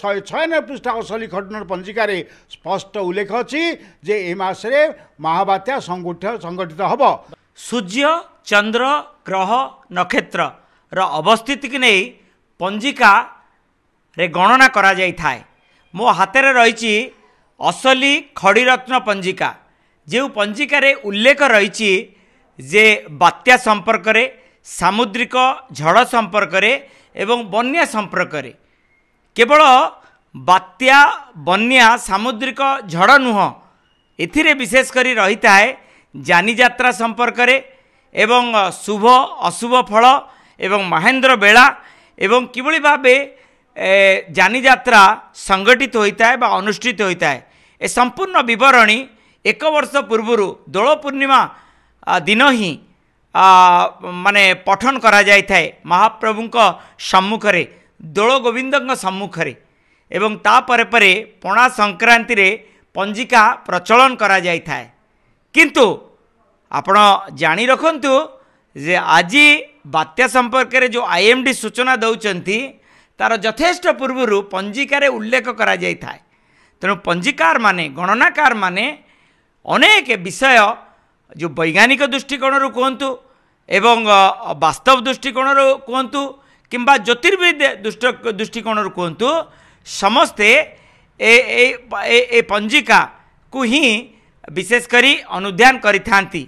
ଶହେ ଛୟାନବେ ପୃଷ୍ଠା ଅସଲି ଘଟଣାର ପଞ୍ଜିକାରେ ସ୍ପଷ୍ଟ ଉଲ୍ଲେଖ ଅଛି ଯେ ଏ ମାସରେ ମହାବାତ୍ୟା ସଂଗଠିତ ହେବ। ସୂର୍ଯ୍ୟ ଚନ୍ଦ୍ର ଗ୍ରହ ନକ୍ଷତ୍ରର ଅବସ୍ଥିତିକି ନେଇ ପଞ୍ଜିକାରେ ଗଣନା କରାଯାଇଥାଏ। ମୋ ହାତରେ ରହିଛି ଅସଲି ଖଡ଼ିରତ୍ନ ପଞ୍ଜିକା। ଯେଉଁ ପଞ୍ଜିକାରେ ଉଲ୍ଲେଖ ରହିଛି ଯେ ବାତ୍ୟା ସମ୍ପର୍କରେ ସାମୁଦ୍ରିକ ଝଡ଼ ସମ୍ପର୍କରେ ଏବଂ ବନ୍ୟା ସମ୍ପର୍କରେ। କେବଳ ବାତ୍ୟା ବନ୍ୟା ସାମୁଦ୍ରିକ ଝଡ଼ ନୁହଁ ଏଥିରେ ବିଶେଷ କରି ରହିଥାଏ ଯାନିଯାତ୍ରା ସମ୍ପର୍କରେ ଏବଂ ଶୁଭ ଅଶୁଭ ଫଳ ଏବଂ ମହେନ୍ଦ୍ର ବେଳା ଏବଂ କିଭଳି ଭାବେ ଯାନିଯାତ୍ରା ସଂଗଠିତ ହୋଇଥାଏ ବା ଅନୁଷ୍ଠିତ ହୋଇଥାଏ। ଏ ସମ୍ପୂର୍ଣ୍ଣ ବିବରଣୀ ଏକ ବର୍ଷ ପୂର୍ବରୁ ଦୋଳ ପୂର୍ଣ୍ଣିମା ଦିନ ହିଁ ମାନେ ପଠନ କରାଯାଇଥାଏ ମହାପ୍ରଭୁଙ୍କ ସମ୍ମୁଖରେ। ଦୋଳ ଗୋବିନ୍ଦଙ୍କ ସମ୍ମୁଖରେ ଏବଂ ତାପରେ ପରେ ପଣା ସଂକ୍ରାନ୍ତିରେ ପଞ୍ଜିକା ପ୍ରଚଳନ କରାଯାଇଥାଏ। କିନ୍ତୁ ଆପଣ ଜାଣି ରଖନ୍ତୁ ଯେ ଆଜି ବାତ୍ୟା ସମ୍ପର୍କରେ ଯେଉଁ ଆଇ ଏମ୍ ଡି ସୂଚନା ଦେଉଛନ୍ତି ତା'ର ଯଥେଷ୍ଟ ପୂର୍ବରୁ ପଞ୍ଜିକାରେ ଉଲ୍ଲେଖ କରାଯାଇଥାଏ। ତେଣୁ ପଞ୍ଜିକାରମାନେ ଗଣନାକାରମାନେ ଅନେକ ବିଷୟ ଯେଉଁ ବୈଜ୍ଞାନିକ ଦୃଷ୍ଟିକୋଣରୁ କୁହନ୍ତୁ ଏବଂ ବାସ୍ତବ ଦୃଷ୍ଟିକୋଣରୁ କୁହନ୍ତୁ କିମ୍ବା ଜ୍ୟୋତିର୍ବିଦ ଦୃଷ୍ଟ ଦୃଷ୍ଟିକୋଣରୁ କୁହନ୍ତୁ ସମସ୍ତେ ଏ ଏ- ଏ- ଏ ପଞ୍ଜିକାକୁ ହିଁ ବିଶେଷ କରି ଅନୁଧ୍ୟାନ କରିଥାନ୍ତି।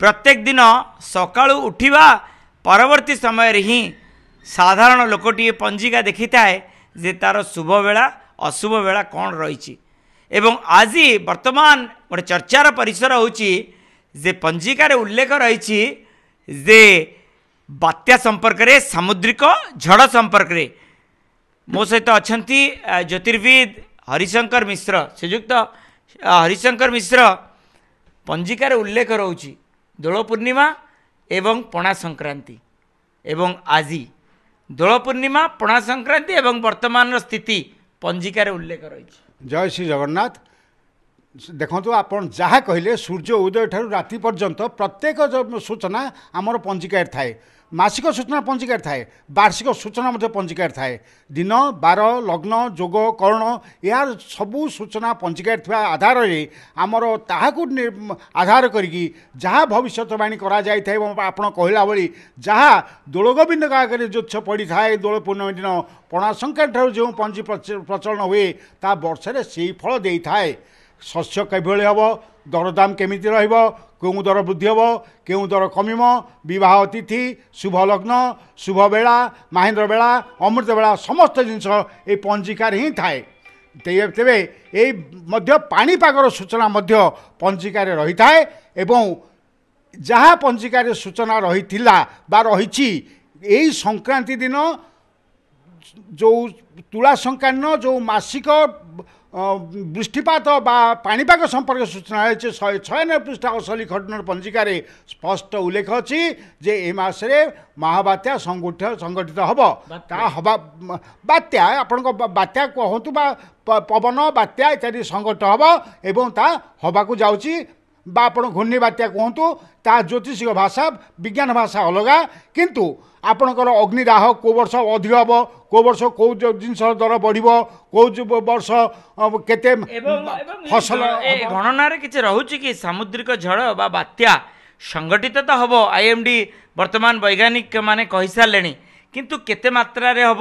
ପ୍ରତ୍ୟେକ ଦିନ ସକାଳୁ ଉଠିବା ପରବର୍ତ୍ତୀ ସମୟରେ ହିଁ ସାଧାରଣ ଲୋକଟିଏ ପଞ୍ଜିକା ଦେଖିଥାଏ ଯେ ତା'ର ଶୁଭ ବେଳା ଅଶୁଭ ବେଳା କ'ଣ ରହିଛି। ଏବଂ ଆଜି ବର୍ତ୍ତମାନ ଗୋଟେ ଚର୍ଚ୍ଚାର ପରିସର ହେଉଛି ଯେ ପଞ୍ଜିକାରେ ଉଲ୍ଲେଖ ରହିଛି ଯେ ବାତ୍ୟା ସମ୍ପର୍କରେ ସାମୁଦ୍ରିକ ଝଡ଼ ସମ୍ପର୍କରେ। ମୋ ସହିତ ଅଛନ୍ତି ଆ, ଜ୍ୟୋତିର୍ବିଦ ହରିଶଙ୍କର ମିଶ୍ର। ଶ୍ରୀଯୁକ୍ତ ଆ, ହରିଶଙ୍କର ମିଶ୍ର ପଞ୍ଜିକାରେ ଉଲ୍ଲେଖ ରହୁଛି। ଦୋଳ ପୂର୍ଣ୍ଣିମା ଏବଂ ପଣା ସଂକ୍ରାନ୍ତି ଏବଂ ଆଜି। ଦୋଳ ପୂର୍ଣ୍ଣିମା ପଣା ସଂକ୍ରାନ୍ତି ଏବଂ ବର୍ତ୍ତମାନର ସ୍ଥିତି ପଞ୍ଜିକାରେ ଉଲ୍ଲେଖ ରହିଛି। ଜୟ ଶ୍ରୀ ଜଗନ୍ନାଥ। ଦେଖନ୍ତୁ ଆପଣ ଯାହା କହିଲେ ସୂର୍ଯ୍ୟ ଉଦୟ ଠାରୁ ରାତି ପର୍ଯ୍ୟନ୍ତ ପ୍ରତ୍ୟେକ ଯୋ- ସୂଚନା ଆମର ପଞ୍ଜିକାରେ ଥାଏ। ମାସିକ ସୂଚନା ପଞ୍ଜିକାରେ ଥାଏ। ବାର୍ଷିକ ସୂଚନା ମଧ୍ୟ ପଞ୍ଜିକାରେ ଥାଏ। ଦିନ ବାର ଲଗ୍ନ ଯୋଗ କରଣ ଏହାର ସବୁ ସୂଚନା ପଞ୍ଜିକାରେ ଥିବା ଆଧାରରେ ଆମର ତାହାକୁ ନି- ଆଧାର କରିକି ଯାହା ଭବିଷ୍ୟତବାଣୀ କରାଯାଇଥାଏ ଏବଂ ଆପଣ କହିଲା ଭଳି ଯାହା ଦୋଳଗୋବିନ୍ଦଙ୍କ ଆଗରେ ଯୋଚ୍ଛ ପଡ଼ିଥାଏ ଦୋଳ ପୂର୍ଣ୍ଣମୀ ଦିନ ପଣା ସଂକ୍ରାନ୍ତି ଠାରୁ ଯେଉଁ ପଞ୍ଜି ପ୍ରଚ- ପ୍ରଚଳନ ହୁଏ ତାହା ବର୍ଷରେ ସେଇ ଫଳ ଦେଇଥାଏ। ଶସ୍ୟ କିଭଳି ହେବ ଦରଦାମ କେମିତି ରହିବ କେଉଁ ଦର ବୃଦ୍ଧି ହେବ କେଉଁ ଦର କମିବ ବିବାହ ତିଥି ଶୁଭ ଲଗ୍ନ ଶୁଭ ବେଳା ମାହେନ୍ଦ୍ର ବେଳା ଅମୃତ ବେଳା ସମସ୍ତ ଜିନିଷ ଏଇ ପଞ୍ଜିକାରେ ହିଁ ଥାଏ ତେ- ତେବେ ଏଇ ମଧ୍ୟ ପାଣିପାଗର ସୂଚନା ମଧ୍ୟ ପଞ୍ଜିକାରେ ରହିଥାଏ ଏବଂ ଯାହା ପଞ୍ଜିକାରେ ସୂଚନା ରହିଥିଲା ବା ରହିଛି ଏଇ ସଂକ୍ରାନ୍ତି ଦିନ ଯେଉଁ ତୁଳା ସଂକ୍ରାନ୍ନ ଯେଉଁ ମାସିକ ବୃଷ୍ଟିପାତ ବା ପାଣିପାଗ ସମ୍ପର୍କ ସୂଚନା ରହିଛି। ଶହେ ଛୟାନବେ ପୃଷ୍ଠା ଅସଲି ଘଟଣାର ପଞ୍ଜିକାରେ ସ୍ପଷ୍ଟ ଉଲ୍ଲେଖ ଅଛି ଯେ ଏ ମାସରେ ମହାବାତ୍ୟା ସଂଗଠିତ ସଂଗଠିତ ହେବ। ତାହା ହେବା ବାତ୍ୟା ଆପଣଙ୍କ ବାତ୍ୟା କୁହନ୍ତୁ ବା ପବନ ବାତ୍ୟା ଇତ୍ୟାଦି ସଂଗଠିତ ହେବ ଏବଂ ତାହା ହେବାକୁ ଯାଉଛି ବା ଆପଣ ଘୂର୍ଣ୍ଣି ବାତ୍ୟା କୁହନ୍ତୁ ତାହା ଜ୍ୟୋତିଷିକ ଭାଷା ବିଜ୍ଞାନ ଭାଷା ଅଲଗା କିନ୍ତୁ ଆପଣଙ୍କର ଅଗ୍ନିଦାହ କେଉଁ ବର୍ଷ ଅଧିକ ହେବ କେଉଁ ବର୍ଷ କେଉଁ ଜ- ଜିନିଷର ଦର ବଢ଼ିବ କେଉଁ ଯୁ- ବର୍ଷ ଅ, କେତେ ଏବଂ ଏବଂ ଏ ଫସଲ ଗ- ଏ ହେବ। ଗଣନାରେ କିଛି ରହୁଛି କି? ସାମୁଦ୍ରିକ ଝଡ଼ ବା ବାତ୍ୟା ସଂଗଠିତ ତ ହେବ। ଆଇଏମ୍ଡି ବର୍ତ୍ତମାନ ବୈଜ୍ଞାନିକ ମାନେ କହିସାରିଲେଣି। କିନ୍ତୁ କେତେ ମାତ୍ରାରେ ହେବ?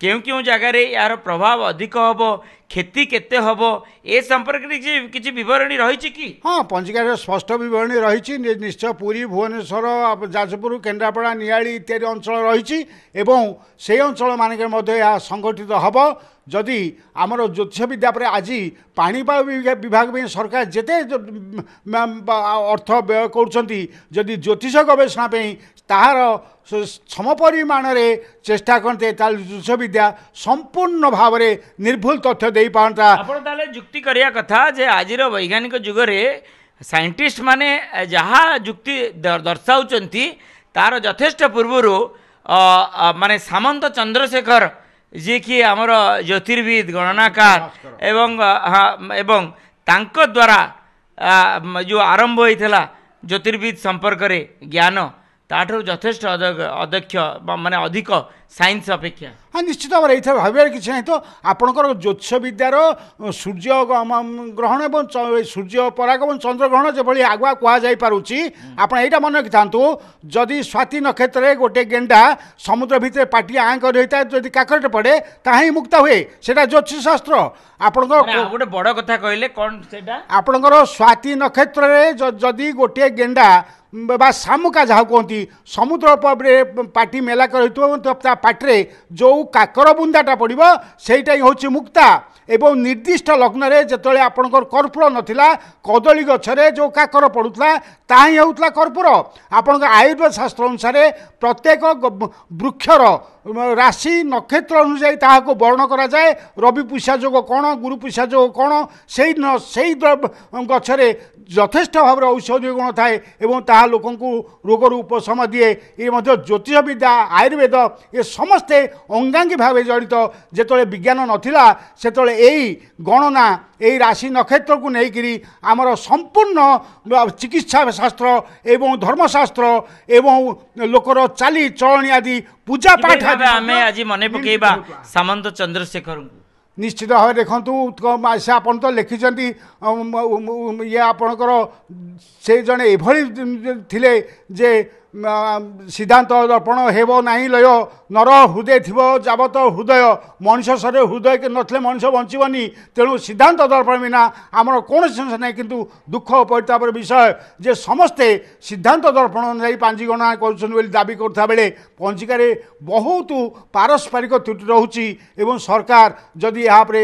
କେଉଁ କେଉଁ ଜାଗାରେ ଏହାର ପ୍ରଭାବ ଅଧିକ ହେବ କ୍ଷତି କେତେ ହେବ ଏ ସମ୍ପର୍କରେ କିଛି କିଛି ବିବରଣୀ ରହିଛି କି ହଁ ପଞ୍ଜିକାରେ ସ୍ପଷ୍ଟ ବିବରଣୀ ରହିଛି ନି- ନିଶ୍ଚୟ ପୁରୀ ଭୁବନେଶ୍ୱର ଆପ- ଯାଜପୁର କେନ୍ଦ୍ରାପଡ଼ା ନିଆଳି ଇତ୍ୟାଦି ଅଞ୍ଚଳ ରହିଛି ଏବଂ ସେହି ଅଞ୍ଚଳମାନଙ୍କରେ ମଧ୍ୟ ଏହା ସଂଗଠିତ ହେବ ଯଦି ଆମର ଜ୍ୟୋତିଷ ବିଦ୍ୟା ପରେ ଆଜି ପାଣିପାଗ ବିଭା- ବିଭାଗ ପାଇଁ ସରକାର ଯେତେ ଯ- ମ- ବା- ଅର୍ଥ ବ୍ୟୟ କରୁଛନ୍ତି ଯଦି ଜ୍ୟୋତିଷ ଗବେଷଣା ପାଇଁ ତାହାର ସ- ସମ ପରିମାଣରେ ଚେଷ୍ଟା କରନ୍ତେ ତାହେଲେ ଜ୍ୟୋତିଷ ବିଦ୍ୟା ସମ୍ପୂର୍ଣ୍ଣ ଭାବରେ ନିର୍ଭୁଲ ତଥ୍ୟ ଦେଇପାରନ୍ତା। ଆପଣ ତାହେଲେ ଯୁକ୍ତି କରିବା କଥା ଯେ ଆଜିର ବୈଜ୍ଞାନିକ ଯୁଗରେ ସାଇଣ୍ଟିଷ୍ଟ ମାନେ ଯାହା ଯୁକ୍ତି ଦର୍ଶାଉଛନ୍ତି ତାର ଯଥେଷ୍ଟ ପୂର୍ବରୁ ମାନେ ସାମନ୍ତ ଚନ୍ଦ୍ରଶେଖର ଯିଏକି ଆମର ଜ୍ୟୋତିର୍ବିଦ ଗଣନାକାର ଏବଂ ଏବଂ ତାଙ୍କ ଦ୍ୱାରା ଯେଉଁ ଆରମ୍ଭ ହୋଇଥିଲା ଜ୍ୟୋତିର୍ବିଦ ସମ୍ପର୍କରେ ଜ୍ଞାନ ତାଠାରୁ ଯଥେଷ୍ଟ ବା ମାନେ ଅଧିକ ସାଇନ୍ସ ଅପେକ୍ଷା। ହଁ ନିଶ୍ଚିତ ଭାବରେ ଏଇଥିରେ ଭାବିବାର କିଛି ନାହିଁ ତ ଆପଣଙ୍କର ଜ୍ୟୋତିଷ ବିଦ୍ୟାର ଅ, ସୂର୍ଯ୍ୟ ଗ- ମ- ଗ୍ରହଣ ଏବଂ ଚ- ଏ ସୂର୍ଯ୍ୟ ପରାଗ ଏବଂ ଚନ୍ଦ୍ରଗ୍ରହଣ ଯେଭଳି ଆଗୁଆ କୁହାଯାଇପାରୁଛି ଆପଣ ଏଇଟା ମନେ ରଖିଥାନ୍ତୁ ଯଦି ସ୍ୱାତି ନକ୍ଷତ୍ରରେ ଗୋଟେ ଗେଣ୍ଡା ସମୁଦ୍ର ଭିତରେ ପାଟି ଆଁ କରି ରହିଥାଏ ଯଦି କାକରଟେ ପଡ଼େ ତାହା ହିଁ ମୁକ୍ତ ହୁଏ। ସେଇଟା ଜ୍ୟୋତିଷ ଶାସ୍ତ୍ର। ଆପଣଙ୍କର ମାନେ ଆଉ ଗୋଟେ ବଡ଼ କଥା କହିଲେ କ'ଣ ସେଇଟା? ଆପଣଙ୍କର ସ୍ୱାତି ନକ୍ଷତ୍ରରେ ଯ- ଯଦି ଗୋଟିଏ ଗେଣ୍ଡା ବା ବା ଶାମୁକା ଯାହା କୁହନ୍ତି ସମୁଦ୍ର ଉପରେ ପାଟି ମେଲା କରିଥିବ ଏବଂ ତା- ତା ପାଟିରେ ଯେଉଁ କାକର ବୁନ୍ଦାଟା ପଡ଼ିବ ସେଇଟା ହିଁ ହେଉଛି ମୁକ୍ତା। ଏବଂ ନିର୍ଦ୍ଦିଷ୍ଟ ଲଗ୍ନରେ ଯେତେବେଳେ ଆପଣଙ୍କର କର୍ପୂର ନଥିଲା କଦଳୀ ଗଛରେ ଯେଉଁ କାକର ପଡ଼ୁଥିଲା ତାହା ହିଁ ହେଉଥିଲା କର୍ପୂର। ଆପଣଙ୍କ ଆୟୁର୍ବେଦ ଶାସ୍ତ୍ର ଅନୁସାରେ ପ୍ରତ୍ୟେକ ଗ- ବୃକ୍ଷର ରାଶି ନକ୍ଷତ୍ର ଅନୁଯାୟୀ ତାହାକୁ ବର୍ଣ୍ଣ କରାଯାଏ। ରବି ପୁଷା ଯୋଗ କ'ଣ ଗୁରୁ ପୁଷା ଯୋଗ କ'ଣ ସେଇ ନ- ସେଇ ଦ୍ରବ୍ୟ- ଗଛରେ ଯଥେଷ୍ଟ ଭାବରେ ଔଷଧୀୟ ଗୁଣ ଥାଏ ଏବଂ ତାହା ଲୋକଙ୍କୁ ରୋଗରୁ ଉପଶମ ଦିଏ। ଏ ମଧ୍ୟ ଜ୍ୟୋତିଷ ବିଦ୍ୟା ଆୟୁର୍ବେଦ ଏ ସମସ୍ତେ ଅଙ୍ଗାଙ୍ଗୀ ଭାବେ ଜଡ଼ିତ ଯେତେବେଳେ ବିଜ୍ଞାନ ନଥିଲା ସେତେବେଳେ ଏଇ ଗଣନା ଏଇ ରାଶି ନକ୍ଷତ୍ରକୁ ନେଇକିରି ଆମର ସମ୍ପୂର୍ଣ୍ଣ ଚିକିତ୍ସା ଶାସ୍ତ୍ର ଏବଂ ଧର୍ମଶାସ୍ତ୍ର ଏବଂ ଲୋକର ଚାଲି ଚଳଣି ଆଦି ପୂଜା ପାଠ କିଭଳି ଭାବେ ଆଦି ଆମେ ମଧ୍ୟ ଆଜି ମନେ ପକେଇବା ହେଉଥିଲା। ସାମନ୍ତ ଚନ୍ଦ୍ରଶେଖରଙ୍କୁ ନିଶ୍ଚିତ ଭାବେ ଦେଖନ୍ତୁ ଉତ୍କଳ ସେ ଆପଣ ତ ଲେଖିଛନ୍ତି ଅମ୍, ଉମ୍, ଉମ୍, ଇଏ ଆପଣଙ୍କର ସେ ଜଣେ ଏଭଳି ଥିଲେ ଯେ ମ, ସିଦ୍ଧାନ୍ତ ଦର୍ପଣ ହେବ ନାହିଁ ଲୟ। ନର ହୃଦୟ ଥିବ ଯାବତ ହୃଦୟ। ମଣିଷ ଶରୀର ହୃଦୟ ନଥିଲେ ମଣିଷ ବଞ୍ଚିବନି। ତେଣୁ ସିଦ୍ଧାନ୍ତ ଦର୍ପଣ ବିନା ଆମର କୌଣସି ଜିନିଷ ନାହିଁ। କିନ୍ତୁ ଦୁଃଖ ପରିତାପର ବିଷୟ ଯେ ସମସ୍ତେ ସିଦ୍ଧାନ୍ତ ଦର୍ପଣ ନେଇ ପାଞ୍ଜି ଗଣନା କରୁଛନ୍ତି ବୋଲି ଦାବି କରୁଥିବା ବେଳେ ପଞ୍ଜିକାରେ ବହୁତ ପାରସ୍ପରିକ ତ୍ରୁଟି ରହୁଛି ଏବଂ ସରକାର ଯଦି ଏହା ଉପରେ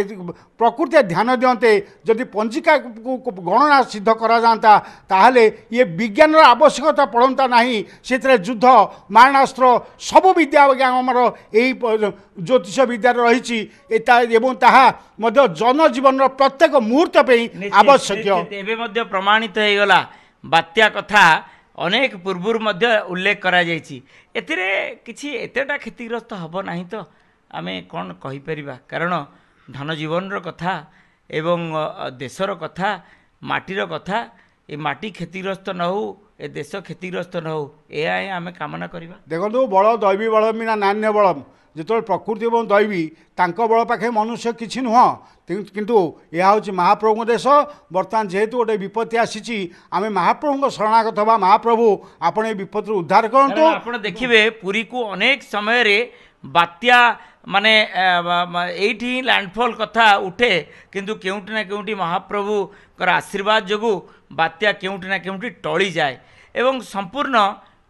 ପ୍ରକୃତିରେ ଧ୍ୟାନ ଦିଅନ୍ତେ ଯଦି ପଞ୍ଜିକାକୁ ଗଣନା ସିଦ୍ଧ କରାଯାଆନ୍ତା ତାହେଲେ ଇଏ ବିଜ୍ଞାନର ଆବଶ୍ୟକତା ପଡ଼ନ୍ତା ନାହିଁ। ସେଥିରେ ଯୁଦ୍ଧ ମାରଣାସ୍ତ୍ର ସବୁ ବିଦ୍ୟା ଆଜ୍ଞା ଆମର ଏହି ପ- ଜ୍ୟୋତିଷ ବିଦ୍ୟାରେ ରହିଛି ଏ ତା- ଏବଂ ତାହା ମଧ୍ୟ ଜନଜୀବନର ପ୍ରତ୍ୟେକ ମୁହୂର୍ତ୍ତ ପାଇଁ ନିଶ୍ଚିତ, ଆବଶ୍ୟକୀୟ ନିଶ୍ଚିତ। ଏବେ ମଧ୍ୟ ପ୍ରମାଣିତ ହେଇଗଲା। ବାତ୍ୟା କଥା ଅନେକ ପୂର୍ବରୁ ମଧ୍ୟ ଉଲ୍ଲେଖ କରାଯାଇଛି। ଏଥିରେ କିଛି ଏତେଟା କ୍ଷତିଗ୍ରସ୍ତ ହେବ ନାହିଁ ତ? ଆମେ କ'ଣ କହିପାରିବା? କାରଣ ଧନ ଜୀବନର କଥା ଏବଂ ଅ, ଦେଶର କଥା ମାଟିର କଥା ଏ ମାଟି କ୍ଷତିଗ୍ରସ୍ତ ନ ହେଉ ଏ ଦେଶ କ୍ଷତିଗ୍ରସ୍ତ ନ ହେଉ ଏହା ହିଁ ଆମେ କାମନା କରିବା। ଦେଖନ୍ତୁ ବଳ ଦୈବୀ ବଳ ବିନା ନାନ୍ୟ ବଳମ୍। ଯେତେବେଳେ ପ୍ରକୃତି ଏବଂ ଦୈବୀ ତାଙ୍କ ବଳ ପାଖେ ମନୁଷ୍ୟ କିଛି ନୁହଁ କିନ୍ତୁ- ଏହା ହେଉଛି ମହାପ୍ରଭୁଙ୍କ ଦେଶ। ବର୍ତ୍ତମାନ ଯେହେତୁ ଗୋଟେ ବିପତ୍ତି ଆସିଛି ଆମେ ମହାପ୍ରଭୁଙ୍କ ଶରଣାଗତ ହେବା। ମହାପ୍ରଭୁ ଆପଣ ଏ ବିପତ୍ତିରୁ ଉଦ୍ଧାର କରନ୍ତୁ। ଆପଣ ଦେଖିବେ ପୁରୀକୁ ଅନେକ ସମୟରେ ବାତ୍ୟା ମାନେ ଏଇଠି ହିଁ ଲ୍ୟାଣ୍ଡଫଲ୍ କଥା ଉଠେ କିନ୍ତୁ କେଉଁଠି ନା କେଉଁଠି ମହାପ୍ରଭୁଙ୍କର ଆଶୀର୍ବାଦ ଯୋଗୁଁ ବାତ୍ୟା କେଉଁଠି ନା କେଉଁଠି ଟଳିଯାଏ। ଏବଂ ସମ୍ପୂର୍ଣ୍ଣ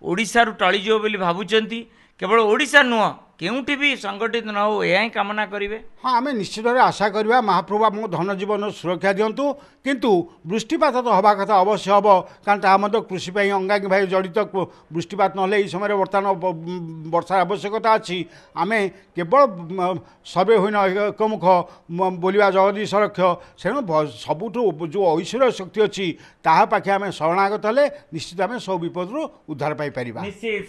ଓଡ଼ିଶାରୁ ଟଳିଯିବ ବୋଲି ଭାବୁଛନ୍ତି। କେବଳ ଓଡ଼ିଶା ନୁହଁ କେଉଁଠି ବି ସଂଗଠିତ ନ ହଉ ଏହା ହିଁ କାମନା କରିବେ। ହଁ ଆମେ ନିଶ୍ଚିତ ଭାବରେ ଆଶା କରିବା ମହାପ୍ରଭୁ ଆମକୁ ଧନ ଜୀବନର ସୁରକ୍ଷା ଦିଅନ୍ତୁ। କିନ୍ତୁ ବୃଷ୍ଟିପାତ ତ ହେବା କଥା ଅବଶ୍ୟ ହେବ କାରଣ ତାହା ମଧ୍ୟ କୃଷି ପାଇଁ ଅଙ୍ଗାଙ୍ଗୀ ଭାଇ ଜଡ଼ିତ ବୃଷ୍ଟିପାତ ନହେଲେ ଏହି ସମୟରେ ବର୍ତ୍ତମାନ ବର୍ଷାର ଆବଶ୍ୟକତା ଅଛି। ଆମେ କେବଳ ମ, ସର୍ବେ ହୋଇନ ଏକମୁଖ ବୋଲିବା ଜଗଦୀଶ ରକ୍ଷ। ତେଣୁ ସବୁଠୁ ଯେଉଁ ଐଶ୍ୱର୍ଯ୍ୟ ଶକ୍ତି ଅଛି ତାହା ପାଖେ ଆମେ ଶରଣାଗତ ହେଲେ ନିଶ୍ଚିତ ଆମେ ସବୁ ବିପଦରୁ ଉଦ୍ଧାର ପାଇପାରିବା।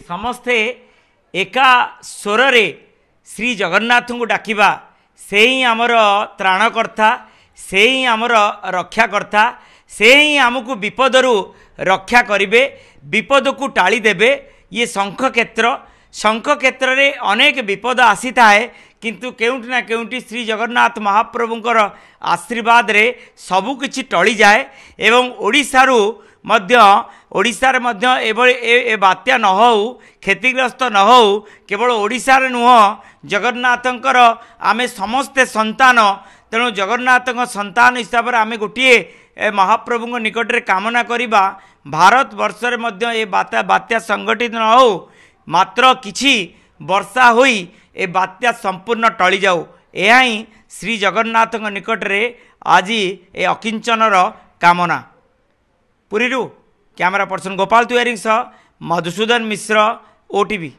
ସମସ୍ତେ ଏକା ସ୍ୱରରେ ଶ୍ରୀ ଜଗନ୍ନାଥଙ୍କୁ ଡାକିବା ସେ ହିଁ ଆମର ତ୍ରାଣକର୍ତ୍ତା ସେ ହିଁ ଆମର ରକ୍ଷାକର୍ତ୍ତା ସେ ହିଁ ଆମକୁ ବିପଦରୁ ରକ୍ଷା କରିବେ ବିପଦକୁ ଟାଳି ଦେବେ। ଇଏ ଶଙ୍ଖ କ୍ଷେତ୍ର। ଶଙ୍ଖ କ୍ଷେତ୍ରରେ ଅନେକ ବିପଦ ଆସିଥାଏ କିନ୍ତୁ କେଉଁଠି ନା କେଉଁଠି ଶ୍ରୀ ଜଗନ୍ନାଥ ମହାପ୍ରଭୁଙ୍କର ଆଶୀର୍ବାଦରେ ସବୁକିଛି ଟଳିଯାଏ ଏବଂ ଓଡ଼ିଶାରୁ ମଧ୍ୟ ଓଡ଼ିଶାରେ ମଧ୍ୟ ଏଭଳି ଏ ବାତ୍ୟା ନ ହେଉ କ୍ଷତିଗ୍ରସ୍ତ ନ ହେଉ କେବଳ ଓଡ଼ିଶାରେ ନୁହଁ ଜଗନ୍ନାଥଙ୍କର ଆମେ ସମସ୍ତେ ସନ୍ତାନ। ତେଣୁ ଜଗନ୍ନାଥଙ୍କ ସନ୍ତାନ ହିସାବରେ ଆମେ ଗୋଟିଏ ମହାପ୍ରଭୁଙ୍କ ନିକଟରେ କାମନା କରିବା ଭାରତ ବର୍ଷରେ ମଧ୍ୟ ଏ ବାତ୍ୟା ବାତ୍ୟା ସଂଗଠିତ ନ ହେଉ ମାତ୍ର କିଛି ବର୍ଷା ହୋଇ ଏ ବାତ୍ୟା ସମ୍ପୂର୍ଣ୍ଣ ଟଳିଯାଉ। ଏହା ହିଁ ଶ୍ରୀ ଜଗନ୍ନାଥଙ୍କ ନିକଟରେ ଆଜି ଏ ଅକିଞ୍ଚନର କାମନା। ପୁରୀରୁ କ୍ୟାମେରା ପର୍ସନ ଗୋପାଳ ତିୱାରୀଙ୍କ ସହ ମଧୁସୂଦନ ମିଶ୍ର ଓଟିଭି